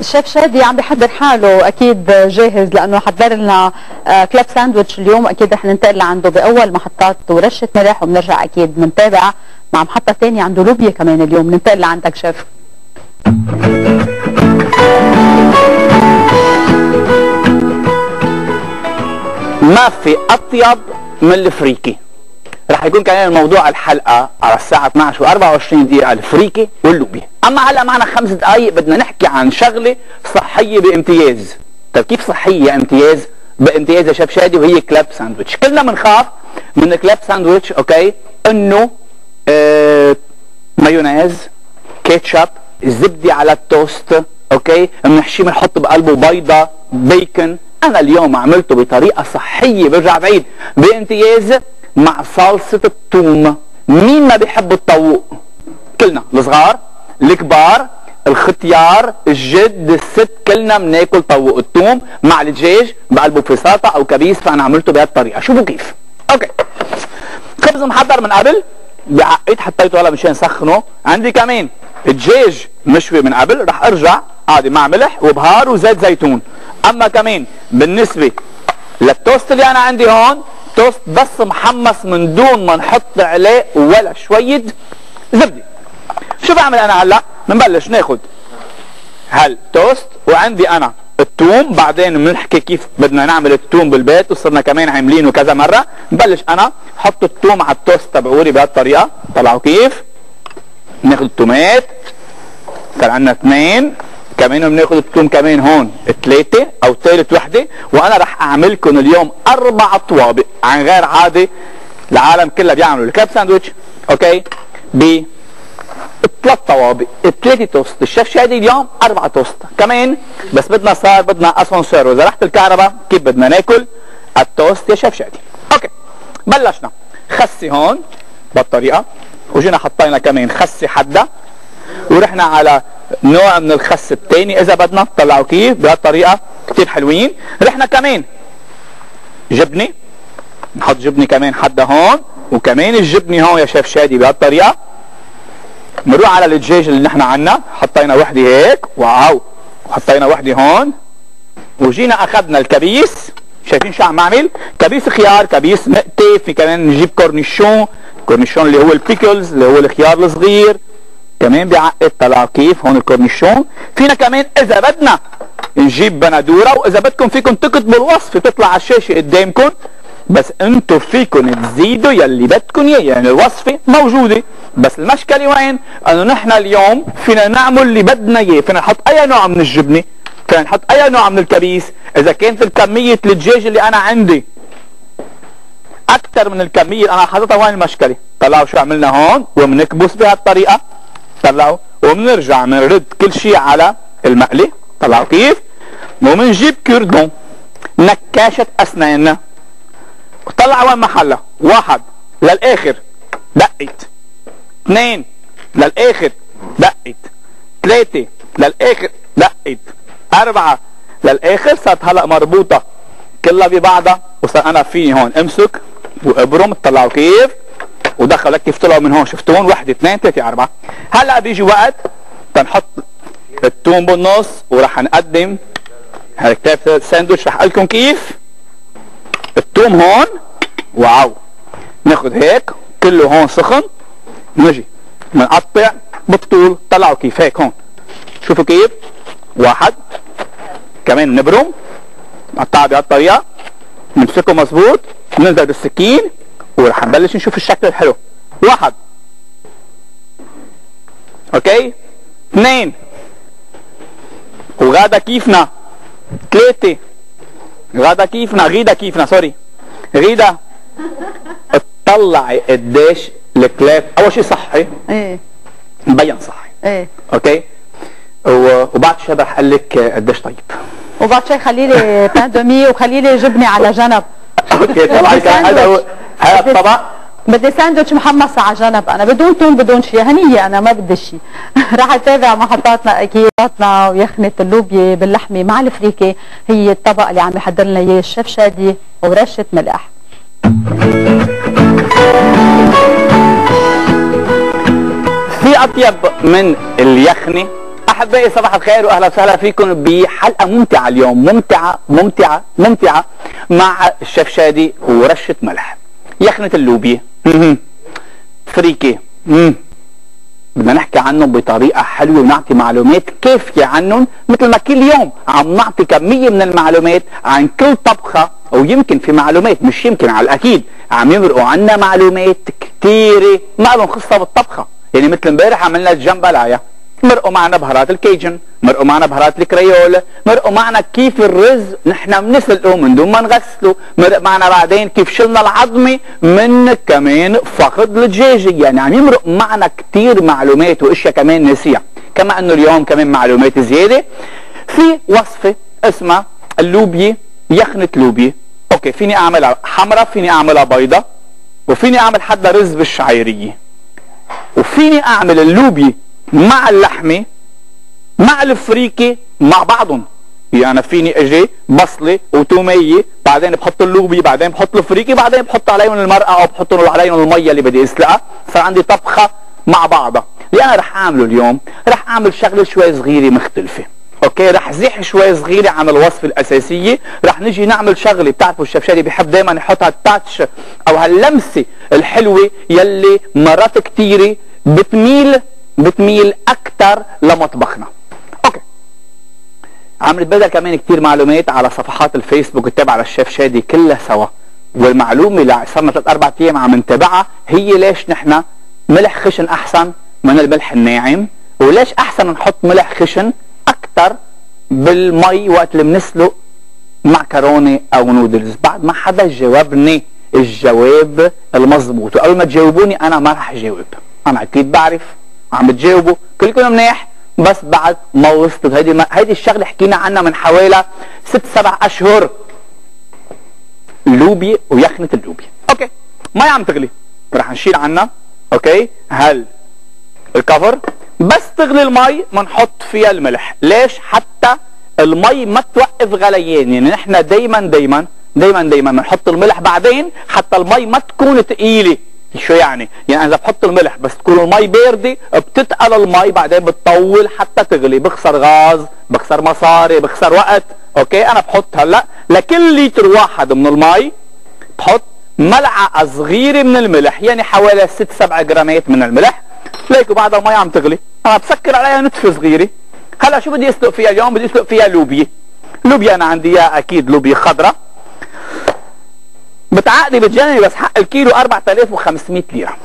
الشيف شادي عم بيحضر حاله أكيد جاهز لأنه حضر لنا آه، club sandwich اليوم أكيد رح ننتقل لعنده بأول محطات ورشة ملح وبنرجع أكيد بنتابع مع محطة ثانية عنده لوبيا كمان اليوم ننتقل لعندك شيف. ما في أطيب من الفريكي رح يكون كمان موضوع الحلقة على الساعة 12 و24 دقيقة الفريكي واللوبيا أما هلأ معنا خمس دقائق بدنا نحكي عن شغلة صحية بامتياز. طيب كيف صحية امتياز؟ بامتياز يا شيف شادي وهي club sandwich. كلنا بنخاف من club sandwich أوكي؟ إنه آه مايونيز كاتشب الزبدة على التوست أوكي؟ بنحشيه بنحط بقلبه بيضة بيكن. أنا اليوم عملته بطريقة صحية برجع بعيد. بامتياز مع صلصه الثوم مين ما بيحب التوم كلنا. الصغار الكبار الختيار الجد الست كلنا بناكل طوق الثوم مع الدجاج بقلبه في سلطه أو كبيس. فأنا عملته بهالطريقه شوفوا كيف. أوكي. خبز محضر من قبل. بعقيد حطيته هلا مشان سخنه عندي كمان الدجاج مشوي من قبل. رح أرجع. عادي مع ملح وبهار وزيت زيتون. أما كمان بالنسبة للتوست اللي أنا عندي هون توست بس محمص من دون ما نحط عليه ولا شوية زبدة. شو بعمل أنا هلأ؟ بنبلش ناخد. هالتوست وعندي أنا التوم بعدين بنحكي كيف بدنا نعمل التوم بالبيت وصرنا كمان عاملينه كذا مرة. ببلش أنا حط التوم على التوست تبعولي بهالطريقة. طلعوا كيف؟ ناخد التومات. صار عندنا اثنين. كمان بناخد التوم كمان هون ثلاثة أو ثالث وحدة وأنا رح اعملكم اليوم أربع طوابق عن غير عادة العالم كلها بيعملوا. ال club sandwich أوكي؟ ب ثلاث طوابق ثلاثة توست الشيف شادي اليوم أربع توست. كمان بس بدنا صار بدنا أسانسير. وإذا راحت الكهرباء كيف بدنا ناكل؟ التوست يا شيف شادي. أوكي بلشنا. خسي هون بالطريقة وجينا حطينا كمان خسي حدة. ورحنا على نوع من الخس الثاني إذا بدنا طلعوا كيف؟ بهالطريقة كثير حلوين. رحنا كمان جبنة. نحط جبنة كمان حدا هون. وكمان الجبنة هون يا شيف شادي بهالطريقة. نروح على الدجاج اللي نحن عنا. حطينا وحدة هيك. واو. وحطينا وحدة هون. وجينا أخذنا الكبيس. شايفين شو عم اعمل كبيس خيار كبيس مقتي. في كمان نجيب cornichon. cornichon اللي هو ال pickles اللي هو الخيار الصغير. كمان بيعقد طلع كيف هون ال cornichon فينا كمان إذا بدنا نجيب بندورة وإذا بدكم فيكم تكتبوا الوصفه بتطلع على الشاشة قدامكم. بس أنتم فيكم تزيدوا يلي بدكم إياه يعني الوصفة موجودة. بس المشكلة وين؟ إنه نحن اليوم فينا نعمل اللي بدنا إياه. فينا نحط أي نوع من الجبنة فينا نحط أي نوع من الكبيس. إذا كانت الكمية الدجاج اللي أنا عندي أكثر من الكمية اللي أنا حاططها وين المشكلة؟ طلعوا شو عملنا هون؟ وبنكبس بهالطريقة. طلعوا وبنرجع بنرد كل شيء على المقلي طلعوا كيف؟ وبنجيب كردون نكاشة أسناننا. طلع وين محلها؟ واحد للآخر دقت اثنين للآخر دقت ثلاثة للآخر دقت أربعة للآخر صارت هلا مربوطة. كلها ببعضها. وصار أنا فيني هون أمسك وأبرم طلعوا كيف؟ ودخل لك كيف طلعوا من هون؟ شفتون واحد اثنين ثلاثة أربعة. هلأ بيجي وقت تنحط التوم بالنص وراح نقدم هال club sandwich رح لكم كيف؟ التوم هون. واو. ناخذ هيك. كله هون سخن. نجي بنقطع بالطول طلعوا كيف؟ هيك هون. شوفوا كيف؟ واحد. كمان نبرم. نقطعها بهالطريقة. نمسكه مظبوط ننزل بالسكين. ورح نبلش نشوف الشكل الحلو. واحد. أوكي؟ اثنين. وغادا كيفنا؟ ثلاثة. غادا كيفنا؟ غيدا كيفنا؟ sorry. غيدا اطلعي قديش ال club أول شيء صحي. إيه. مبين صحي. إيه. أوكي؟ وبعد شوي رح أقول لك قديش طيب. وبعد شوي خلي لي pain de mie وخلي لي جبنة على جنب. أوكي طبعا هذا هو هذا الطبق بدي ساندويتش محمص على جنب. أنا بدون توم بدون شيء. هنية أنا ما بدي شيء. رح أتابع محطاتنا أكيد ويخنة اللوبيا باللحمة مع الفريكة. هي الطبق اللي عم يحضر لنا إياه الشيف شادي ورشة ملح. في في أطيب من اليخنة. أحبائي صباح الخير واهلا وسهلا فيكم بحلقة ممتعة اليوم. ممتعة ممتعة ممتعة مع الشيف شادي ورشة ملح. يخنة اللوبيا فريكي بدنا نحكي عنهم بطريقة حلوة ونعطي معلومات كافية عنهم مثل ما كل يوم عم نعطي كمية من المعلومات عن كل طبخة أو يمكن في معلومات مش يمكن على الأكيد. عم يمرقوا عنا معلومات كثيرة ما لهم خصة بالطبخة. يعني مثل امبارح عملنا ال jambalaya مرقوا معنا بهارات ال Cajun مرقوا معنا بهارات ال Creole مرقوا معنا كيف الرز نحن بنسلقه من دون ما نغسله مرق معنا بعدين كيف شلنا العظمه من كمان فخد الدجاجه يعني عم يمرق معنا كثير معلومات وأشياء كمان نسيها. كما إنه اليوم كمان معلومات زيادة. في وصفة اسمها اللوبيه يخنة لوبيه أوكي فيني أعملها حمراء فيني أعملها بيضة وفيني أعمل حدا رز بالشعيرية. وفيني أعمل اللوبيه مع اللحمة مع الفريكة مع بعضهم. يعني فيني أجي بصلة وتومية بعدين بحط اللوبي بعدين بحط الفريكة بعدين بحط عليهم المرقة أو بحط عليهم المية اللي بدي أسلقها. صار عندي طبخة مع بعضها. اللي أنا رح أعمله اليوم رح أعمل شغلة شوي صغيرة مختلفة. أوكي؟ رح زيح شوي صغيرة عن الوصفة الأساسية. رح نجي نعمل شغلة. بتعرفوا الشيف شادي بيحب دايما يحط هالتاتش أو هاللمسة الحلوة يلي مرات كتيرة بتميل بتميل أكثر لمطبخنا. أوكي. عم نتبادل كمان كثير معلومات على صفحات الفيسبوك التابعة للشيف شادي كلها سوا. والمعلومة اللي صرنا ثلاث أربع أيام عم نتابعها هي ليش نحن ملح خشن أحسن من الملح الناعم؟ وليش أحسن نحط ملح خشن أكثر بالمي وقت اللي بنسلق معكرونه أو نودلز؟ بعد ما حدا جاوبني الجواب المضبوط وقبل ما تجاوبوني أنا ما رح أجاوب. أنا أكيد بعرف. عم بتجاوبوا كلكم منيح؟ بس بعد ما وصلت هيدي ما هيدي الشغلة حكينا عنها من حوالي ست سبع أشهر. اللوبيا ويخنة اللوبيا. أوكي. مي عم تغلي؟ رح نشيل عنها أوكي. هل الكفر؟ بس تغلي المي بنحط فيها الملح. ليش؟ حتى المي ما توقف غليان. يعني نحن دايما دايما دايما دايما بنحط الملح بعدين حتى المي ما تكون ثقيله شو يعني؟ يعني إذا بحط الملح بس تكون المي بارده بتتقل المي بعدين بتطول حتى تغلي. بخسر غاز بخسر مصاري بخسر وقت. okay؟ أنا بحط هلأ لكل لتر واحد من المي بحط ملعقة صغيرة من الملح يعني حوالي 6 7 جرامات من الملح. ليكوا بعد المي عم تغلي. أنا بسكر عليها نتفة صغيرة. هلأ شو بدي أسلق فيها اليوم؟ بدي أسلق فيها لوبيا. لوبيا أنا عندي إياها أكيد لوبيا خضراء. بتعقدي بتجنني بس حق الكيلو 4500 ليرة.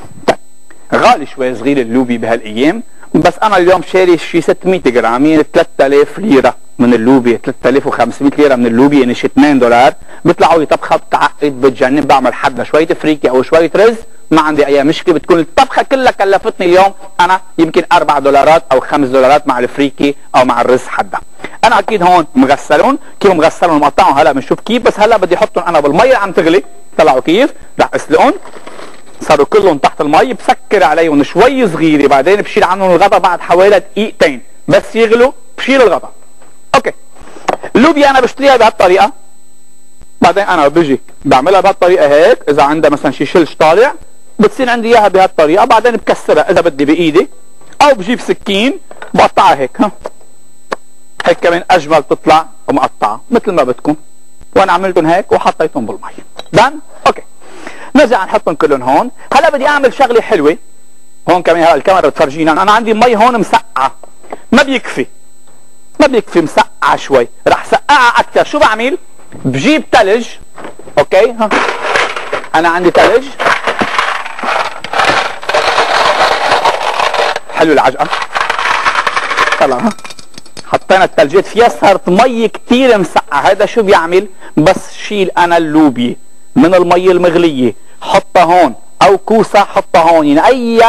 غالي شوي صغير اللوبي بهالأيام. بس أنا اليوم شاري شي 600 جرام يعني 3000 ليرة من اللوبي. 3500 ليرة من اللوبي يعني شي 2 دولار. بيطلعوا لي طبخة بتعقد بتجنن بعمل حدا شوية فريكي أو شوية رز. ما عندي أي مشكلة بتكون الطبخة كلها كلفتني اليوم. أنا يمكن 4 دولارات أو 5 دولارات مع الفريكي أو مع الرز حدا أنا أكيد هون مغسلون كيف مغسلون؟ ومقطعهم هلا بنشوف كيف بس هلا بدي أحطهم أنا بالمية عم تغلي. طلعوا كيف؟ رح أسلقهم. صاروا كلهم تحت المي. بسكر عليهم شوي صغيرة. بعدين بشيل عنهم الغطا بعد حوالي دقيقتين. بس يغلوا بشيل الغطا. okay. اللوبيا أنا بشتريها بهالطريقه بعدين أنا بجي بعملها بهالطريقه هيك. إذا عندها مثلا شي شلش طالع بتصير عندي إياها بهالطريقة بعدين بكسرها إذا بدي بإيدي أو بجيب سكين بقطعها هيك ها. هيك كمان أجمل تطلع ومقطعة مثل ما بدكم. وأنا عملتهم هيك وحطيتهم بالمي. done okay. نرجع نحطهم كلهم هون. هلا بدي أعمل شغلة حلوة. هون كمان هلا الكاميرا بتفرجينا. أنا عندي مي هون مسقعة. ما بيكفي. ما بيكفي مسقعة شوي. رح سقعها أكثر. شو بعمل؟ بجيب ثلج okay ها. أنا عندي ثلج حلو العجقة. طلع ها حطينا الثلجات فيها. صارت مي كثير مسقعة. هذا شو بيعمل؟ بس شيل أنا اللوبيه من المي المغلية. حطها هون. أو كوسة حطها هون. يعني أي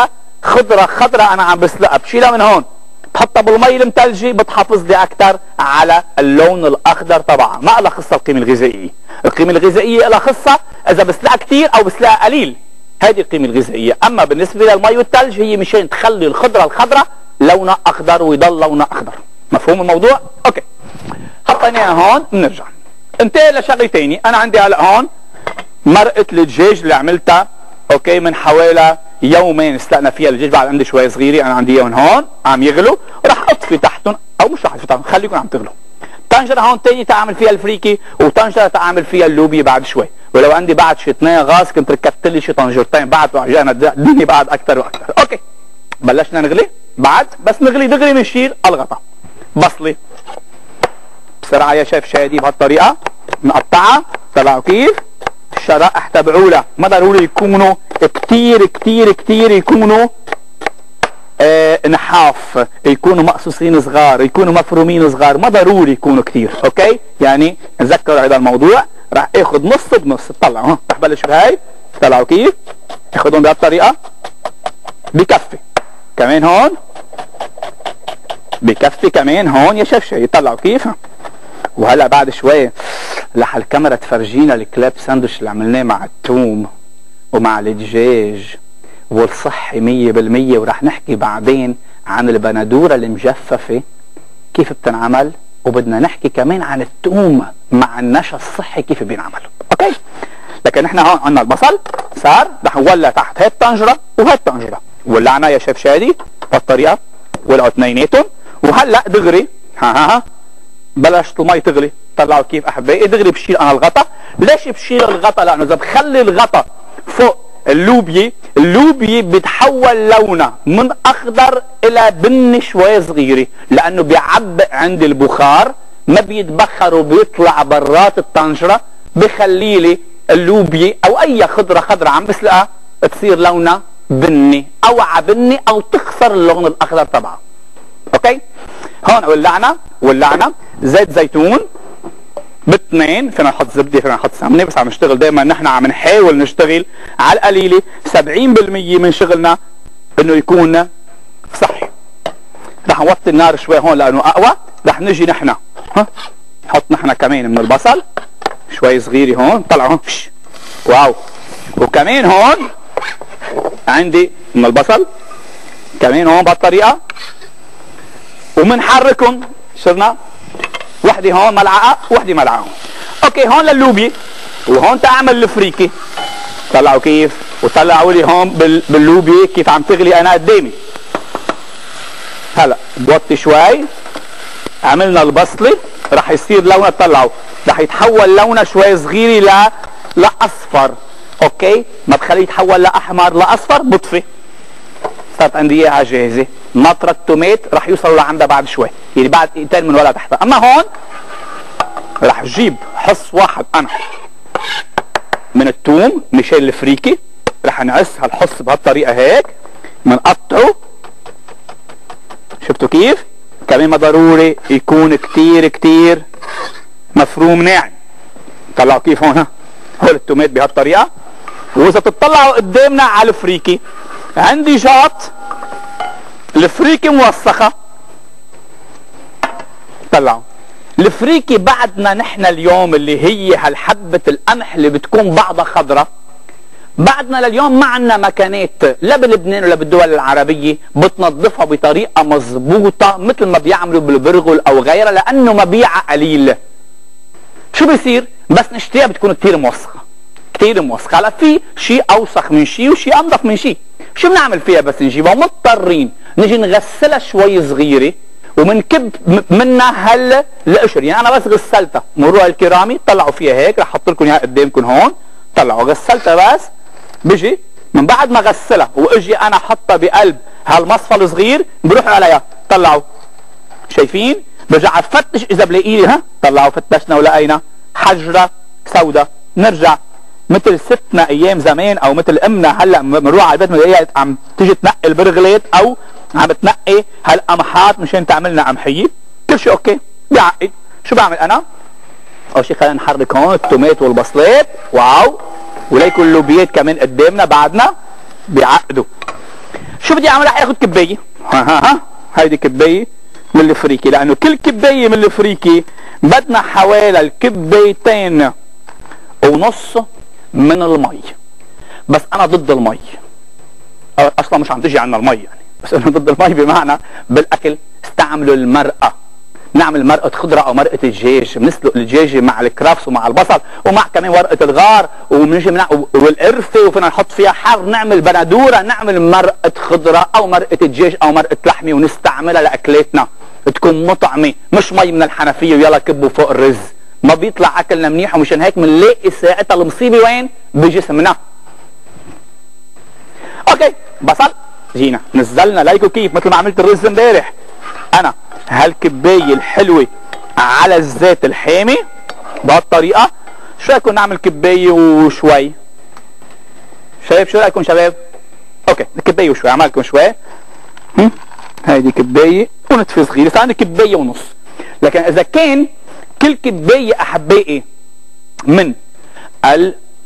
خضرة خضرة أنا عم بسلقها. بشيلها من هون. بحطها بالمي المثلجه بتحافظ لي أكثر على اللون الأخضر طبعا. ما لها خصة القيمة الغذائية. القيمة الغذائية لها خصة إذا بسلقها كثير أو بسلقها قليل. هذه القيمة الغذائية. أما بالنسبة للمي والثلج هي مشان تخلي الخضرة الخضراء لونها أخضر ويضل لونها أخضر. مفهوم الموضوع؟ أوكي. حطيناها هون بنرجع. انتهي لشغله ثانية أنا عندي هلا هون مرقة الدجاج اللي عملتها okay من حوالي يومين سلقنا فيها الجيج بعد عندي شوي صغيرة أنا عندي إياهم هون عم يغلوا. راح أطفي تحتهم أو مش راح أطفي تحتهم خليكم عم تغلوا. طنجرة هون تاني تعمل فيها الفريكي وطنجرة تعمل فيها اللوبي بعد شوي. ولو عندي بعد اثنين غاز كنت ركبت لي شي طنجرتين بعد عجقنا الدنيا بعد أكثر وأكثر okay. بلشنا نغلي. بعد بس نغلي دغري بنشيل الغطا. بصلي بسرعة يا شيف شادي بهالطريقة. نقطعها طلعوا كيف؟ الشرائح تبعولها ما ضروري يكونوا كتير كتير كتير يكونوا آه نحاف. يكونوا مقصوصين صغار يكونوا مفرومين صغار. ما ضروري يكونوا كتير. أوكي؟ يعني تذكروا هذا الموضوع. راح اخذ نص بنص. طلعوا ها رح بلش بهاي. طلعوا كيف؟ اخذهم بهالطريقة. بكفي. كمان هون. بكفي كمان هون يا شفشة. يطلعوا كيف؟ وهلا بعد شوي رح الكاميرا تفرجينا الكلاب ساندويتش اللي عملناه مع التوم ومع الدجاج. والصحي مية بالمية. ورح نحكي بعدين عن البندورة المجففة. كيف بتنعمل؟ وبدنا نحكي كمان عن التوم. مع النشا الصحي كيف بينعمل okay؟ لكن إحنا هون عندنا البصل صار رح نولع تحت هاي الطنجرة وهي الطنجرة. ولعنا يا شيف شادي بهالطريقة ولعوا اثنيناتهم وهلأ دغري ها ها ها بلشت المي تغلي. طلعوا كيف أحبائي. دغري بشيل أنا الغطا. ليش بشيل الغطا؟ لأنه إذا بخلي الغطا فوق اللوبية اللوبية بتحول لونها من أخضر إلى بني شوي صغيرة. لأنه بيعبق عند البخار ما بيتبخر وبيطلع برات الطنجرة بخلي لي اللوبية أو أي خضرة خضرة عم بسلقها تصير لونها بني أو عبني أو تخسر اللون الأخضر تبعها. أوكي؟ هون ولعنا ولعنا. زيت زيتون. باثنين فينا نحط زبدة فينا نحط سمنة بس عم نشتغل دائما نحن عم نحاول نشتغل على القليلة. 70% من شغلنا إنه يكون صحي. رح نوطي النار شوي هون لأنه أقوى. رح نجي نحن. ها؟ نحط نحن كمان من البصل؟ شوي صغيره هون طلعوا wow. وكمان هون؟ عندي من البصل. كمان هون بهالطريقه ومنحركهم. صرنا وحدة هون ملعقة وحدة ملعقة هون. okay هون للوبي وهون تعمل الفريكي طلعوا كيف؟ وطلعوا لي هون باللوبي كيف عم تغلي أنا قدامي. هلا بوطي شوي. عملنا البصله رح يصير لونها طلعوا. رح يتحول لونها شوي صغيرة ل لأصفر. okay؟ ما بخليه يتحول لأحمر لأصفر بطفي. صارت عندي إياها جاهزة. نطرة تومات رح يوصلوا لعندها بعد شوي. يعني بعد دقيقتين من ولا تحتها. أما هون رح جيب حص واحد أنا. من التوم مشان الفريكي. رح نعس هالحص بهالطريقة هيك. بنقطعه شفتوا كيف؟ كمان ما ضروري يكون كتير كتير مفروم ناعم. طلعوا كيف هون؟ هول التومات بهالطريقة. وإذا تطلعوا قدامنا على الفريكي عندي جاط الفريكي موسخة. طلعوا. الفريكي بعدنا نحن اليوم اللي هي هالحبة القمح اللي بتكون بعضها خضرة. بعدنا لليوم ما عندنا مكانات لا بلبنان ولا بالدول العربية بتنظفها بطريقة مضبوطة مثل ما بيعملوا بالبرغل أو غيرها لأنه مبيعها قليل. شو بيصير؟ بس نشتريها بتكون كتير موسخة. كتير موسخة. هلا في شيء أوسخ من شيء وشيء أنظف من شيء شو بنعمل فيها بس نجيبها؟ مضطرين. نجي نغسلها شوي صغيرة ومنكب منها هال القشر يعني أنا بس غسلتها. مروا الكرامي طلعوا فيها هيك رح أحط لكم إياها قدامكم هون. طلعوا غسلتها بس. بيجي من بعد ما غسلها وإجي أنا احطها بقلب هالمصفى الصغير بروح عليها طلعوا. شايفين؟ برجع افتش إذا بلاقي لي ها؟ طلعوا فتشنا ولقينا حجرة سوداء نرجع. مثل ستنا أيام زمان أو مثل أمنا هلأ بنروح على البيت بنلاقيها عم تيجي تنقي البرغلات أو عم تنقي هالقمحات مشان تعملنا قمحية. كل شيء okay. بيعقد شو بعمل أنا؟ أول شيء خلينا نحرك هون الثومات والبصلات. wow. وليكن اللوبيات كمان قدامنا بعدنا بيعقدوا شو بدي اعمل رح اخذ كباية. ها ها ها. هيدي كباية من الفريكي لأنه كل كباية من الفريكي بدنا حوالي الكبايتين ونص من المي. بس أنا ضد المي. أصلا مش عم تجي عنا المي يعني. بس أنا ضد المي بمعنى بالأكل استعملوا المرقه نعمل مرقه خضرة أو مرقه دجاج بنسلق الدجاج مع الكرافس ومع البصل ومع كمان ورقة الغار وبنجي من والقرفة وفينا نحط فيها حر نعمل بندورة نعمل مرقه خضرة أو مرقه دجاج أو مرقه لحمه ونستعملها لأكلاتنا. تكون مطعمة مش مي من الحنفية ويلا كبوا فوق الرز. ما بيطلع أكلنا منيح ومشان هيك بنلاقي ساعتها المصيبة وين؟ بجسمنا. okay بصل جينا نزلنا. ليكو كيف مثل ما عملت الرز امبارح. أنا. هالكبايه الحلوة على الزيت الحامي؟ بهالطريقه شو رأيكم نعمل كباية وشوي؟ شباب شو رأيكم شباب؟ okay كباية وشوي عملكم شوي. هيدي كباية ونتفه صغيرة صار عندي كباية ونص. لكن إذا كان كل كباية أحبائي من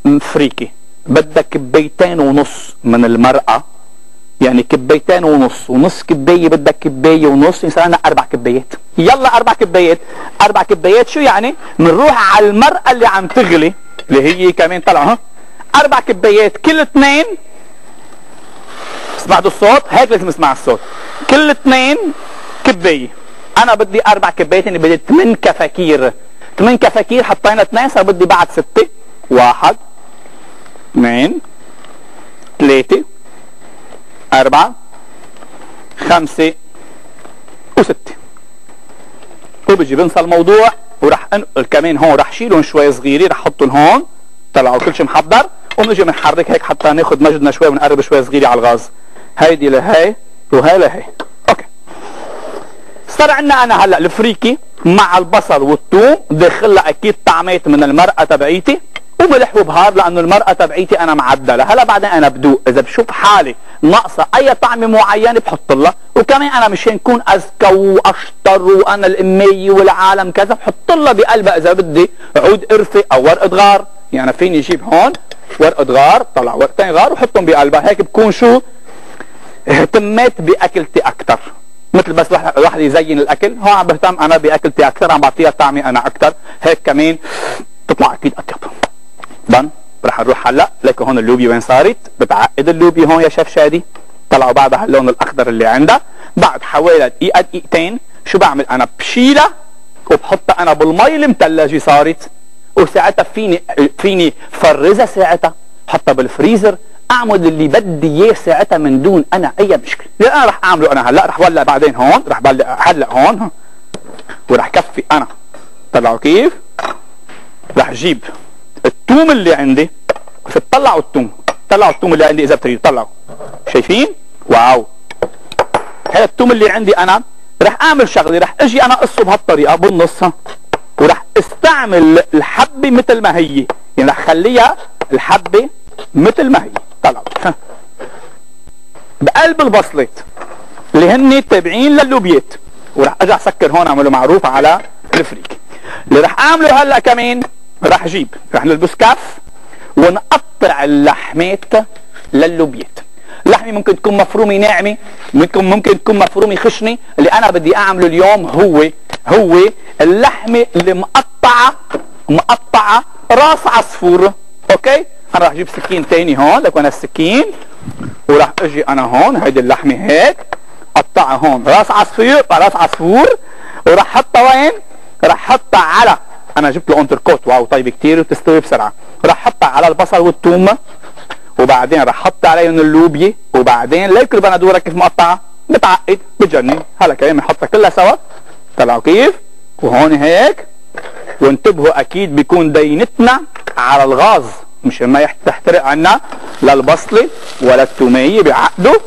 الفريكي بدك كبايتين ونص من المرقه يعني كبايتين ونص ونص كبايه بدك كبايه ونص عندنا أربع كبايات يلا أربع كبايات أربع كبايات شو يعني؟ بنروح على المرقه اللي عم تغلي اللي هي كمان طلع ها؟ أربع كبايات كل اثنين. سمعتوا الصوت؟ هيك لازم اسمع الصوت. كل اثنين كبايه أنا بدي أربع كبايات يعني بدي ثمان كفاكير. ثمان كفاكير حطينا اثنين صار بدي بعد ستة. واحد اثنين ثلاثة. أربعة خمسة وستة. وبجي بنسى الموضوع وراح انقل كمان هون راح شيلهم شوي صغيرين راح أحطهم هون طلعوا كل شيء محضر وبنجي بنحرك هيك حتى ناخذ مجدنا شوي ونقرب شوي صغيرة على الغاز. هيدي لهي وهي لهي. أوكي. صار عندنا أنا هلأ الفريكي مع البصل والثوم داخلها أكيد طعمات من المرقة تبعيتي. وملح وبهار لأنه المرأة تبعيتي أنا معدلة. هلا بعدين أنا بدوق إذا بشوف حالي ناقصة أي طعمة معينة بحط لها وكمان أنا مشان كون أذكى وأشطر وأنا الأمية والعالم كذا بحط لها بقلبها إذا بدي عود قرفة أو ورقة غار. يعني فيني أجيب هون ورقة غار طلع ورقتين غار وحطهم بقلبها. هيك بكون شو؟ اهتميت بأكلتي أكثر مثل بس الواحد يزين الأكل هو عم بهتم أنا بأكلتي أكثر عم بعطيها طعمي أنا أكثر هيك كمان تطلع أكيد اطيب دن رح نروح هلا ليكو هون اللوبيا وين صارت؟ بتعقد اللوبيا هون يا شيف شادي. طلعوا بعدها اللون الأخضر اللي عندها. بعد حوالي دقيقة دقيقتين شو بعمل أنا؟ بشيلها وبحطها أنا بالمي المثلجه صارت. وساعتها فيني فيني فرزها ساعتها حطها بالفريزر. أعمل اللي بدي إياه ساعتها من دون أنا أي مشكلة. اللي أنا رح أعمله أنا هلا رح ولع بعدين هون رح هلا هون. ورح كفي أنا. طلعوا كيف؟ رح جيب. التوم اللي عندي طلعوا التوم طلعوا التوم اللي عندي إذا بتريدوا طلعوا شايفين؟ واو. هذا التوم اللي عندي أنا رح أعمل شغلة رح أجي أنا اقصه بهالطريقه بالنص ورح أستعمل الحبة مثل ما هي. يعني رح خليها الحبة مثل ما هي. طلعوا بقلب البصلات اللي هن تابعين للوبيات. ورح ارجع سكر هون أعمله معروف على الفريك. اللي رح أعمله هلأ كمان راح أجيب. راح نلبس كاف ونقطع اللحمات للوبيات اللحمه ممكن تكون مفرومه ناعمه ممكن ممكن تكون مفرومه خشنه اللي أنا بدي أعمله اليوم هو هو اللحمة اللي مقطعة مقطعه راس عصفور. okay؟ أنا راح أجيب سكين تاني هون لك أنا السكين. وراح أجي أنا هون هيدي اللحمة هيك. قطعها هون. راس عصفور راس عصفور. وراح أحطها وين؟ راح أحطها على أنا جبت له entrecôte. wow طيب كتير وتستوي بسرعة. راح احطها على البصل والثوم وبعدين راح أحط عليهم اللوبيا وبعدين ليك البندوره كيف مقطعة. بتعقد بتجنن. هلا كمان بنحطها كلها سوا. طلعوا كيف؟ وهون هيك. وانتبهوا أكيد بيكون دينتنا على الغاز مش ما تحترق عنا لا البصلة ولا التومية بعقده.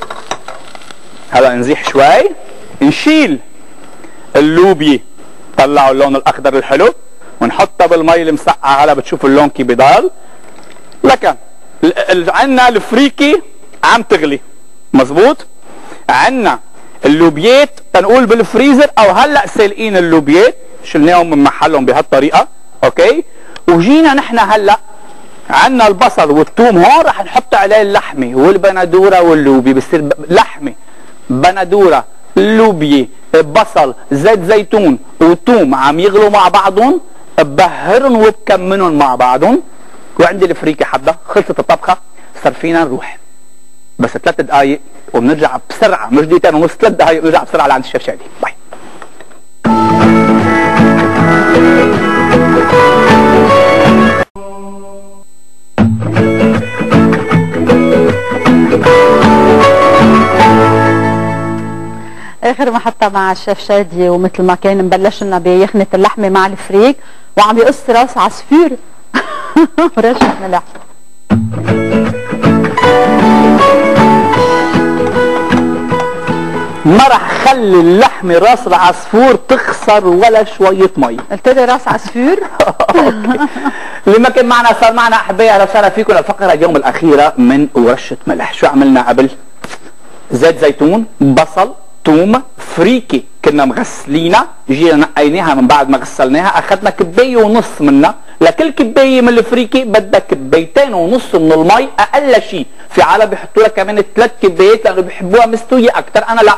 هلا نزيح شوي. نشيل اللوبيا. طلعوا اللون الأخضر الحلو. ونحطها بالمي المسقعة هلا بتشوفوا اللون كيف بضل لكن عندنا الفريكي عم تغلي. مزبوط عندنا اللوبيات تنقول بالفريزر أو هلأ سالقين اللوبيات شلناهم من محلهم بهالطريقة okay؟ وجينا نحن هلأ عندنا البصل والثوم هون رح نحط عليه اللحمة والبندورة واللوبي. بصير لحمة بندورة لوبيا بصل زيت زيتون وثوم عم يغلوا مع بعضهم. ببهرهم وبكمنهم مع بعضن. وعندي الفريكه حبة خلصت الطبخة صار فينا نروح. بس ثلاث دقائق وبنرجع بسرعة. مش دقيقتين ونص ثلاث دقائق بنرجع بسرعة لعند الشيف شادي. باي. Thank you. آخر محطة مع الشيف شادي ومثل ما كان مبلش لنا بيخنة اللحمة مع الفريك وعم يقص راس عصفور. ورشة ملح. ما رح خلي اللحمة راس العصفور تخسر ولا شوية مي. قلت لي راس عصفور؟ اللي ما كان معنا صار معنا احبائي أهلا وسهلا فيكم الفقره اليوم الأخيرة من ورشة ملح. شو عملنا قبل؟ زيت زيتون بصل توم فريكي كنا مغسلينها جينا نقيناها من بعد ما غسلناها أخذنا كباية ونص منها لكل كبايه من الفريكي بدك كبايتين ونص من المي أقل شيء. في عالم بيحطوا لها كمان ثلاث كبايات لأنه بيحبوها مستوية أكثر أنا لا.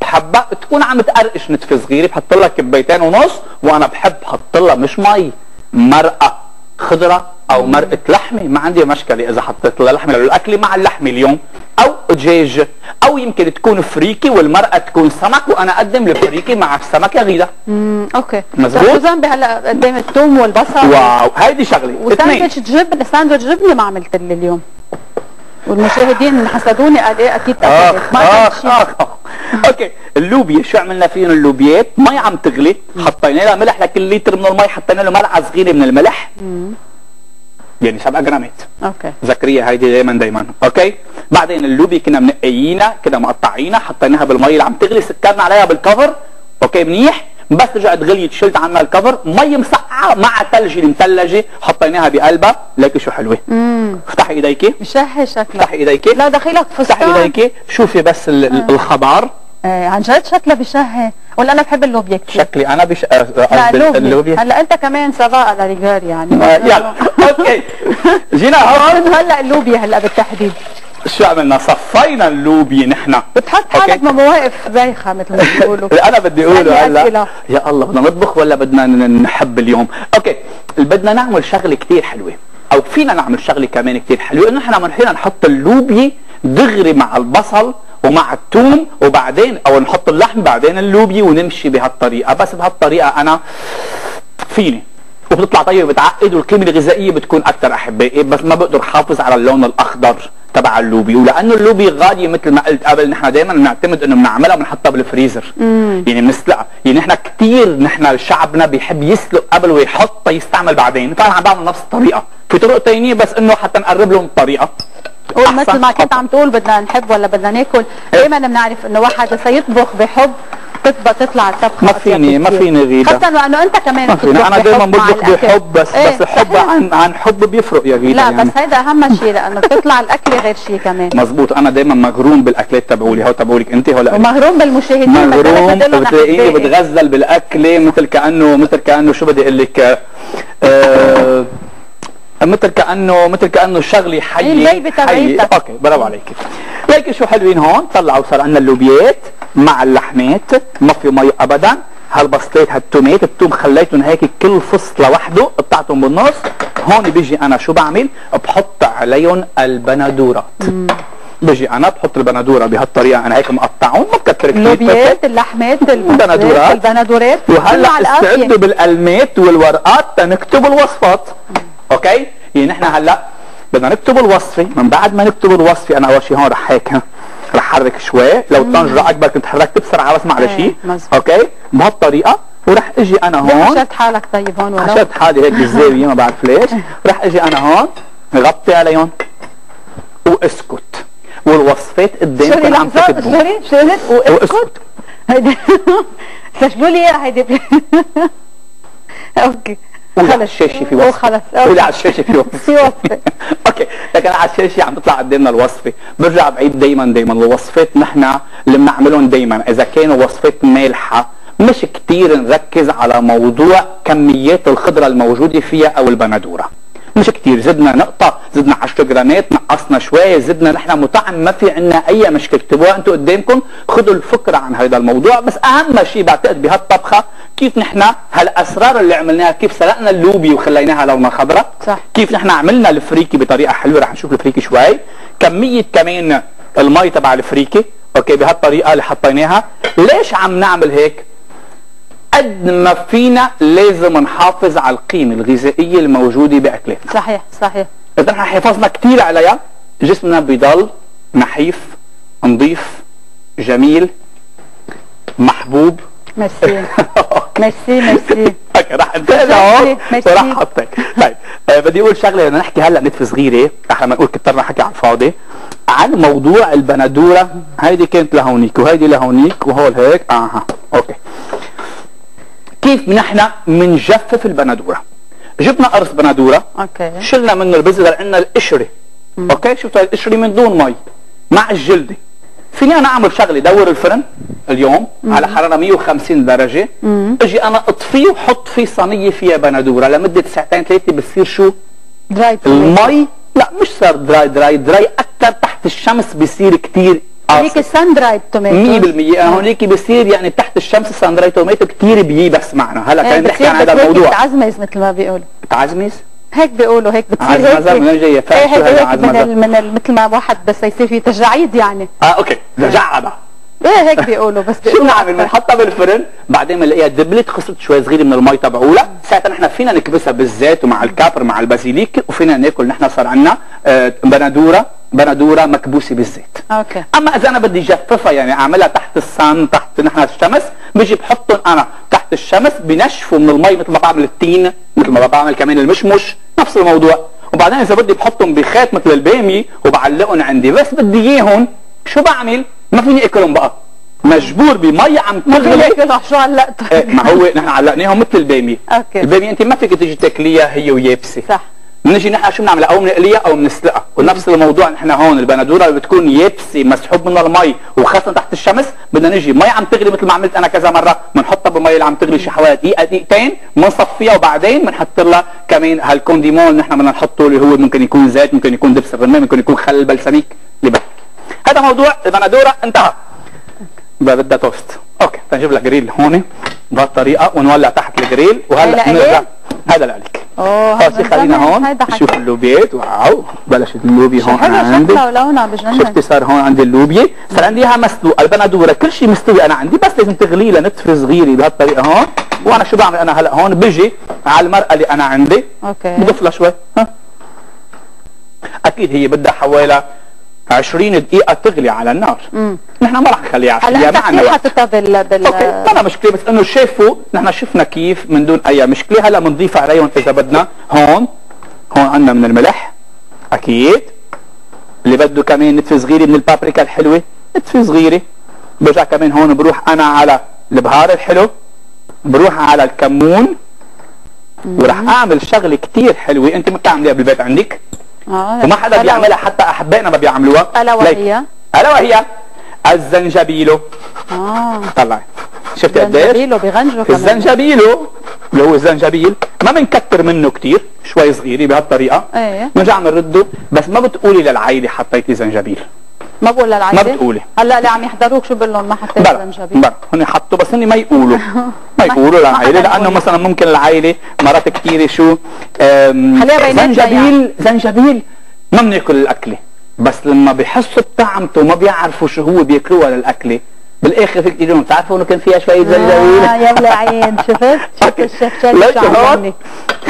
بحبها تكون عم تقرقش نتفه صغيرة بحط لها كبايتين ونص وأنا بحب أحط لها مش مي. مرقه خضرة أو مرقه لحمة. ما عندي مشكلة إذا حطيت لها لحمة. للاكل مع اللحمة اليوم أو دجاج أو يمكن تكون فريكي والمرقه تكون سمك وأنا أقدم الفريكي مع السمك غيدا امم أوكي. مزبوط. زدنا هلأ قدام الثوم والبصل؟ wow هيدي شغلة. وساندويتش جبن ساندويتش جبنه ما عملت لي اليوم. والمشاهدين حسدوني قال إيه أكيد اخ اكلت ما شيء. اخ اخ okay. اللوبيا شو عملنا فيهم اللوبيات مي عم تغلي. حطينا لها ملح لكل لتر من المي حطينا له ملعقه صغيرة من الملح. يعني 7 جرامات. okay. ذكرية هيدي دايما دايما. okay؟ بعدين اللوبي كنا منقيينها كده مقطعينها حطيناها بالمي اللي عم تغلي سكرنا عليها بال cover. okay؟ منيح. بس رجعت غليت شلت عنها ال cover. مي مسقعة مع ثلج المثلجه حطيناها بقلبها. ليكي شو حلوة. امم افتحي إيديكي. بشهي شكلك افتحي إيديكي. لا دخيلك افتحي فستان. إيديكي. شوفي بس ال- ال- الخضار. إيه عن جد شكلها بشهي ولا أنا بحب اللوبيا كثير شكلي أنا بش آه، لا اللوبيا هلا أنت كمان سباق لرجال يعني. آه، يلا. okay. جينا هون. هلا اللوبيا هلا بالتحديد. شو عملنا؟ صفينا اللوبيا نحن. بتحط. حالك بمواقف بايخة مثل ما بيقولوا. أنا بدي أقوله هلا. يا الله بدنا نطبخ ولا بدنا نحب اليوم؟ okay. بدنا نعمل شغلة كثير حلوة. أو فينا نعمل شغلة كمان كثير حلوة. إنه نحن حين نحط اللوبيا دغري مع البصل ومع الثوم وبعدين أو نحط اللحم بعدين اللوبيا ونمشي بهالطريقة. بس بهالطريقة أنا فيني. وبتطلع طيبه بتعقد والقيمه الغذائية بتكون أكثر احبائي بس ما بقدر أحافظ على اللون الأخضر تبع اللوبي. ولأنه اللوبي غالية مثل ما قلت قبل. نحن دائما بنعتمد إنه بنعملها وبنحطها بالفريزر. يعني بنسلقها. يعني نحن كثير نحن شعبنا بيحب يسلق قبل ويحط يستعمل بعدين. فانا عم بعمل نفس الطريقة. في طرق تانية بس إنه حتى نقرب لهم الطريقة قول أحسن. مثل ما كنت عم تقول بدنا نحب ولا بدنا ناكل دائما بنعرف إنه واحد سيطبخ بحب تطبخ تطلع الطبخة ما فيني ما. فيني غيدا خاصة لأنه أنت كمان ما فيني أنا دائما بطبخ. بحب بس إيه، بس الحب. عن عن حب بيفرق يا غيدا لا يعني. بس هيدا أهم شيء لأنه بتطلع الاكله غير شيء كمان مزبوط أنا دائما مغروم بالأكلات تبعولي هو تبعولك أنت هو لا ومغروم بالمشاهدين مغروم بتلاقيني لنا بتغزل بالاكله مثل كانه مثل كأنه شو بدي أقول لك آه مثل كانه مثل كانه شغله حيه حية. تبعيتك. أوكي برافو عليك. ليك شو حلوين هون؟ طلعوا صار عندنا اللوبيات مع اللحمات ما في مي ابدا. هالبسطات هالتومات التوم خليتهم هيك كل فص لوحده. قطعتهم بالنص. هون بيجي أنا شو بعمل؟ بحط عليهم البندورات. بيجي أنا بحط البندورة بهالطريقة. أنا هيك مقطعهم. ما بكتر كتير اللوبيات اللحمات البندورات. البندورات. وهلأ. استعدوا بالقلمات والورقات تنكتب الوصفات. okay يعني نحن هلا بدنا نكتب الوصفة. من بعد ما نكتب الوصفة أنا أول شيء هون رح هيك ها، رح حرك شوي. لو طنجره أكبر كنت حركت بسرعة بس معلش. إيه، مزبوط. okay بهالطريقة ورح إجي أنا هون. حشرت حالك طيب هون ولو حشرت حالي هيك بالزاوية ما بعرف ليش. رح إجي أنا هون غطي عليهم وأسكت. والوصفات sorry قدامكم عم تكتبوا sorry وأسكت. وأسكت. هيدي سجلوا لي إياها هيدي. okay على الشاشه في وصفه وخلص. قولي على الشاشه في في وصفة. وصفة. okay. لكن على الشاشه عم تطلع قدامنا الوصفة. برجع بعيد دائما دائما الوصفات نحن اللي بنعملهم دائما إذا كانوا وصفات مالحة مش كتير نركز على موضوع كميات الخضرة الموجودة فيها أو البندورة. مش كتير. زدنا نقطة زدنا 10 جرامات نقصنا شوي زدنا نحن مطعم ما في عنا أي مشكلة. اكتبوها أنتم قدامكم خذوا الفكرة عن هذا الموضوع. بس أهم شيء بعتقد بهالطبخة كيف نحن هالأسرار اللي عملناها كيف سلقنا اللوبي وخليناها لونها خضراء. صح. كيف نحن عملنا الفريكي بطريقة حلوة. رح نشوف الفريكي شوي كمية كمان المي تبع الفريكي. okay بهالطريقة اللي حطيناها. ليش عم نعمل هيك؟ قد ما فينا لازم نحافظ على القيمة الغذائية الموجودة بأكلاتنا. صحيح صحيح. إذا إحنا حافظنا كثير عليها جسمنا بيضل نحيف نظيف جميل محبوب. ميرسي. ميرسي ميرسي. أوكي راح انتقل لهون. وراح احطك طيب آه بدي أقول شغلة بدنا نحكي هلأ نتفة صغيرة. إحنا ما نقول كترنا حكي على الفاضي. عن موضوع البندورة. هيدي كانت لهونيك وهيدي لهونيك وهول هيك. أها okay. كيف نحن بنجفف البندورة؟ جبنا قرص بندورة okay. شلنا منه البذر عندنا القشره okay؟ شفتوا القشره من دون مي مع الجلدة. فيني أنا أعمل شغلة دور الفرن اليوم على حرارة 150 درجة. أجي أنا أطفيه وحط فيه صينية فيها بندورة لمدة ساعتين ثلاثة بصير شو؟ dry المي؟ لا مش صار dry dry dry أكثر تحت الشمس بصير كثير هيك sun dried tomato. 100% أنا هونيك بصير يعني تحت الشمس ال sun dried tomato كثير بيبس معنا. هلا كان نحكي عن هذا الموضوع. تعزمز مثل ما بيقولوا. تعزمز هيك بيقولوا هيك بتصير عزمزة هيك. شو هيك هيك من ال من ال مثل ما واحد بس يصير في تجاعيد يعني. آه okay. رجعها إيه هيك بيقولوا بس شو بنعمل. بنحطها بالفرن. بعدين بنلاقيها دبلت خسرت شوي صغيرة من المي تبعولها ساعتها نحن فينا نكبسها بالزيت ومع ال câpres مع ال basilic وفينا ناكل. نحن صار عندنا آه بندورة. بندوره مكبوسة بالزيت. okay. أما إذا أنا بدي جففها يعني أعملها تحت ال sun تحت نحن الشمس بيجي بحطهم أنا تحت الشمس بنشفوا من المي مثل ما بعمل التين مثل ما بعمل كمان المشمش نفس الموضوع. وبعدين إذا بدي بحطهم بخيط مثل البامي وبعلقهم عندي بس بدي إياهم شو بعمل؟ ما فيني أكلهم بقى. مجبور بمي عم ما فيني تغلي شو علقته إيه، ما هو نحن علقناهم مثل البامي. okay. البامي أنت ما فيك تيجي تاكليها هي ويابسة. صح. بنجي نحن شو بنعمل؟ أو بنقليها أو بنسلقها. ونفس الموضوع نحن هون البندورة اللي بتكون يابسه مسحوب منها المي وخاصة تحت الشمس بدنا نجي مي عم تغلي مثل ما عملت أنا كذا مرة بنحطها بالمي اللي عم تغلي شي حوالي دقيقة دقيقتين بنصفيها وبعدين بنحط لها كمان هال condiment اللي نحن بدنا نحطه اللي هو ممكن يكون زيت ممكن يكون دبس الرمان ممكن يكون خل بلسميك اللي هذا موضوع البندورة انتهى. بدها توست أوكي تنجيب لك جريل هون بهالطريقه ونولع تحت الجريل وهلا هلا نرجع؟ هذا لك أوه هذا خلينا زمان هون. شوف اللوبيات. واو بلشت اللوبيا هون حلو عندي. شكلها ولونها بجنن شفتي صار هون عندي اللوبيا صار عندي إياها مسلوقه البندوره كل شيء مستوي أنا عندي بس لازم تغلي لنتفه صغيره بهالطريقة هون. وأنا شو بعمل؟ أنا هلا هون بجي على المرقه اللي أنا عندي. أوكي. بضيف لها شوي ها. أكيد هي بدها حوالي 20 دقيقة تغلي على النار. امم نحن ما رح نخليها 10 هلا كثير وقت حطيتها بال بال أوكي ما أنا مشكلة بس إنه شافوا نحن شفنا كيف من دون أي مشكلة. هلا بنضيف عليهم إذا بدنا. هون هون عندنا من الملح. أكيد. اللي بده كمان نتفه صغيرة من البابريكا الحلوة نتفه صغيرة. برجع كمان هون بروح أنا على البهار الحلو. بروح على الكمون. وراح أعمل شغلة كتير حلوة. أنت ما بتعمليها بالبيت عندك. وما حدا بيعملها حتى أحبائنا ما بيعملوها. ألا. وهي؟ ألا وهي؟ الزنجبيلو. آه. طلعي شفتي قديش؟ زنجبيل وبغنجو كمان. الزنجبيلو اللي هو الزنجبيل ما بنكتر منه كتير شوي صغيره بهالطريقة. إيه. بنرجع بنرده بس ما بتقولي للعائله حطيتي زنجبيل. ما بقول للعائله ما بتقولي. هلأ اللي عم يحضروك؟ شو بقول لهم ما بلا زنجبيل بلا هن حطوا بس هن ما يقولوا. ما يقولوا لأنه يقول. مثلا ممكن العائله مرات كثير شو زنجبيل زنجبيل ما بناكل الأكلة. بس لما بيحسوا بطعمته وما بيعرفوا شو هو بياكلوها للأكلة بالآخر فيك لهم بتعرفوا إنه كان فيها شوية زنجبيل؟ آه يا العين شفت؟ شفت. الشيف؟ يعمل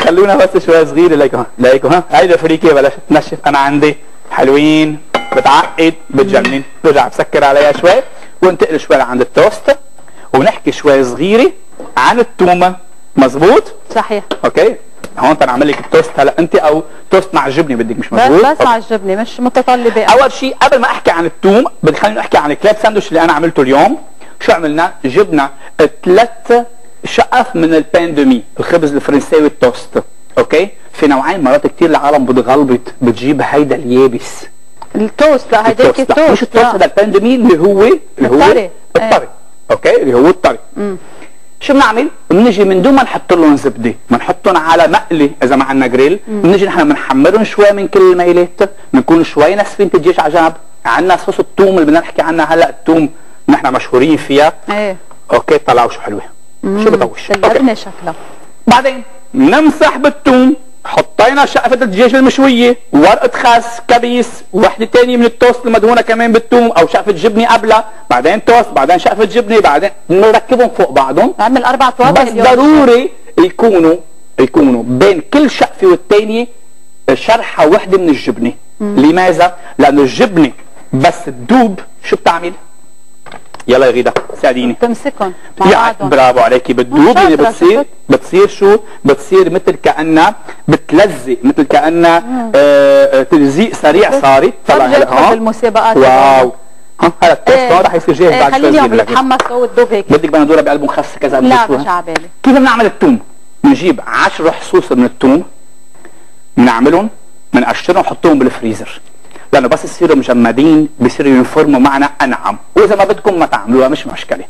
خلونا بس شوي صغيرة ليك هون ليك ها. هيدا فريكي بلشت. تنشف أنا عندي حلوين. بتعقد بتجنن برجع بسكر عليها شوي وانتقل شوي لعند التوست ونحكي شوي صغيرة عن التومة. مزبوط صحيح. okay؟ هون تنعمل لك التوست. هلا أنت أو توست مع الجبنة بدك مش بس مزبوط بس مع الجبنة مش متطلبة. أول شيء قبل ما أحكي عن الثوم بدي خليني احكي عن ال club sandwich اللي أنا عملته اليوم. شو عملنا؟ جبنا ثلاث شقف من ال pain de mie الخبز الفرنساوي ال toast okay؟ في نوعين مرات كثير العالم بتغلبط بتجيب هيدا اليابس. التوست لا هيداك التوست لا مش التوست التوست هذا ال pain de mie اللي هو اللي هو الطري. الطري. okay اللي هو الطري. شو بنعمل؟ بنجي من دون ما نحط لهم زبده، بنحطهم على مقلي إذا ما عندنا جريل، بنجي نحن بنحمرهم شوي من كل الميلات، بنكون شوي ناسفين الدجاج على جنب، عندنا صوص الثوم اللي بدنا نحكي عنها هلأ الثوم نحن مشهورين فيها، إيه. okay طلعوا شو حلوة. شو بطوش؟ okay. اللبنه شكلها. بعدين نمسح بالثوم حطينا شقفة الدجاج المشوية ورقة خس كبيس وحدة تانية من التوست المدهونة كمان بالثوم أو شقفة جبنة قبلها بعدين توست بعدين شقفة جبنة بعدين نركبهم فوق بعضهم نعمل أربع توابل بس. ضروري يكونوا يكونوا بين كل شقفة والتانية شرحة وحدة من الجبنة لماذا؟ لأنه الجبنة بس تدوب شو بتعمل؟ يلا يا غيدا ساعديني. تمسكهم مع يعني برافو عليكي شاطرة، بتصير. بتصير شو؟ بتصير مثل كانها بتلزق مثل كانها آه آه، تلزيق سريع صارت. طلع هلا هون بالمسابقات واو. ها هلا التوست إيه. هون رح يصير جاهز إيه بعد شوي خليني لك. يتحمسوا وتدوب هيك. بدك بدنا ندورها بقلب مخفف كذا لا. مش عبالي. كيف بنعمل الثوم؟ بنجيب 10 حصوص من الثوم بنعملهم بنقشرهم ونحطهم بالفريزر. لأنه بس يصيروا مجمدين بصيروا ينفرموا معنا أنعم. وإذا ما بدكم ما تعملوها مش مشكلة.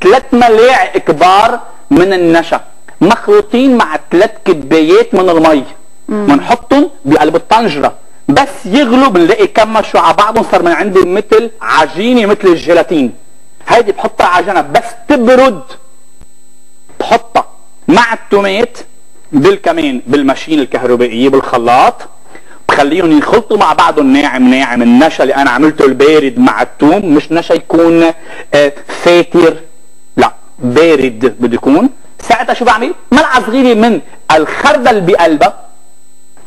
ثلاث ملاعق كبار من النشا. مخلوطين مع ثلاث كبايات من المي. بنحطهم بقلب الطنجرة. بس يغلوا بنلاقي كمشوا على بعضهم صار من عندي مثل عجينة مثل الجيلاتين. هيدي بحطها على جنب بس تبرد. بحطها مع التومات بالكمان بالماشين الكهربائية بالخلاط. بخليهم ينخلطوا مع بعضهم ناعم ناعم. النشا اللي أنا عملته البارد مع الثوم مش نشا يكون آه، فاتر. لا بارد بده يكون. ساعتها شو بعمل؟ ملعقة صغيرة من الخردل بقلبها.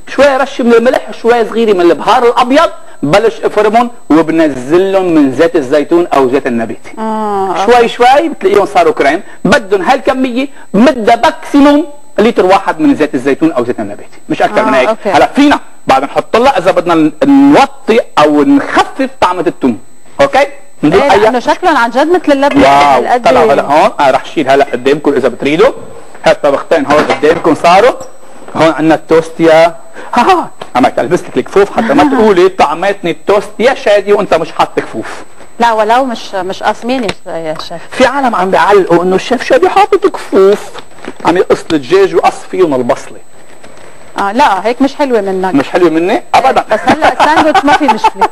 شوية رش من الملح شوية صغيرة من البهار الأبيض بلش أفرمهم وبنزلهم من زيت الزيتون أو زيت النباتي. آه شوي شوي بتلاقيهم صاروا كريم. بدهم هالكمية بدها ماكسيموم لتر واحد من زيت الزيتون أو زيت النباتي. مش أكثر آه، من هيك. هلا فينا. بعد نحط لها إذا بدنا نوطي أو نخفف طعمة الثوم okay؟ ندور إيه لأنه شكلهم عن جد مثل اللبنه wow طلعوا هلا هون. أنا رح شيل هلا قدامكم إذا بتريدوا. هالطبختين هون قدامكم صاروا. هون عندنا التوست يا ها ها. عم البس لك الكفوف حتى ما تقولي طعمتني التوست يا شادي وأنت مش حاط كفوف. لا ولو مش مش قاسمين يا- يا شيف في عالم عم بيعلقوا إنه الشيف شادي حاطط كفوف. عم يقص الدجاج وقص فيهم البصلة. آه لا هيك مش حلوة منك. مش حلوة مني؟ ابدا. بس هلأ الساندويتش ما في مشكلة.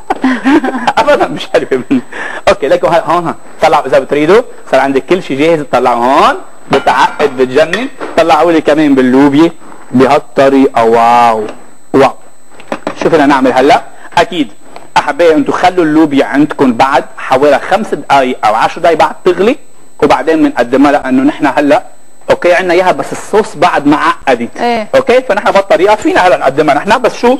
ابدا مش حلوة مني. okay هلا هون ها طلعوا إذا بتريدوا. صار عندك كل شيء جاهز. طلعوا هون. بتعقد بتجنن. طلعوا لي كمان باللوبيا. بهالطريقة. wow. wow. شو فينا نعمل هلأ؟ أكيد. أحبائي أنتم خلوا اللوبيا عندكم بعد حوالي خمس دقائق أو 10 دقائق بعد تغلي. وبعدين بنقدمها لأنه نحن هلأ okay؟ عندنا إياها بس الصوص بعد ما عقدت. إيه. okay؟ فنحن بهالطريقه فينا هلا نقدمها نحن بس شو؟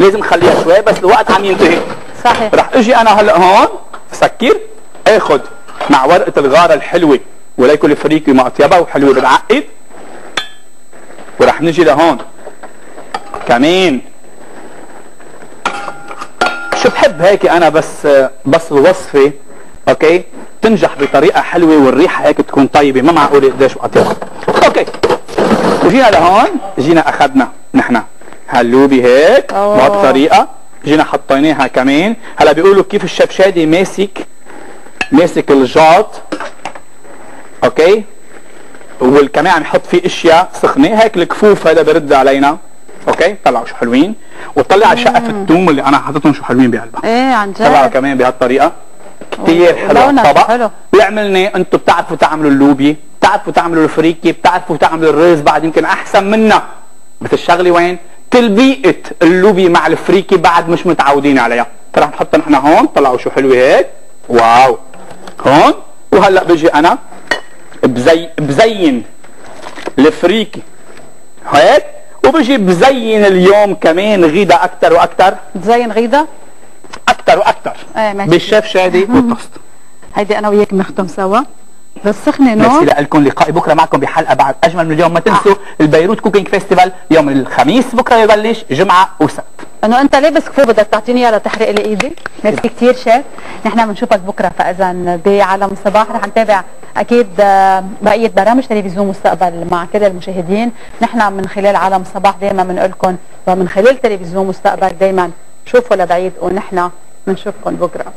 لازم نخليها شوي بس الوقت عم ينتهي. صحيح. رح إجي أنا هلا هون سكر اخد مع ورقة الغار الحلوة وليكن الفريكة مع اطيبها وحلوة بتعقد ورح نجي لهون. كمان. شو بحب هيك أنا بس بس الوصفة okay؟ تنجح بطريقة حلوة والريحة هيك تكون طيبة. ما معقول قديش وقتها. okay. وجينا لهون. جينا أخذنا. نحن. هاللوبيا هيك. بهالطريقه جينا حطيناها كمان. هلا بيقولوا كيف الشيف شادي ماسك ماسك الجاط. okay. والكمان عم يحط فيه أشياء سخنة. هيك الكفوف هذا برد علينا. okay. طلعوا شو حلوين. وطلع شقف الثوم اللي أنا حاططهم شو حلوين بقلبها. إيه عن طلعوا جد كمان بهالطريقه كثير حلو. حلو. ويعملني أنتم بتعرفوا تعملوا اللوبيا بتعرفوا تعملوا الفريكي بتعرفوا تعملوا الرز بعد يمكن أحسن منا. بس الشغله وين؟ تلبيقة اللوبيا مع الفريكي بعد مش متعودين عليها. فرح نحطها نحن هون طلعوا شو حلوة هيك. wow. هون. وهلأ بيجي أنا بزي بزين الفريكي. هيك. وبيجي بزين اليوم كمان غيدا أكثر وأكثر تزين غيدا أكثر وأكثر إيه ماشي. بالشيف شادي والطست هيدي أنا وياك بنختم سوا. بس سخنه ميرسي لكم لقائي. بكرة معكم بحلقة بعد أجمل من اليوم. ما تنسوا ال Beirut Cooking Festival يوم الخميس. بكرة يبلش جمعة وسبت. انه أنت لابس كفوف بدك تعطيني اياها لتحرق لي إيدي. ميرسي كثير شيف. نحن بنشوفك بكرة فاذا بعالم الصباح رح نتابع أكيد آه، بقية برامج تلفزيون مستقبل مع كل المشاهدين. نحن من خلال عالم الصباح دائما بنقول لكم ومن خلال تلفزيون مستقبل دائما شوفوا لبعيد ونحن بنشوفكم بكرة.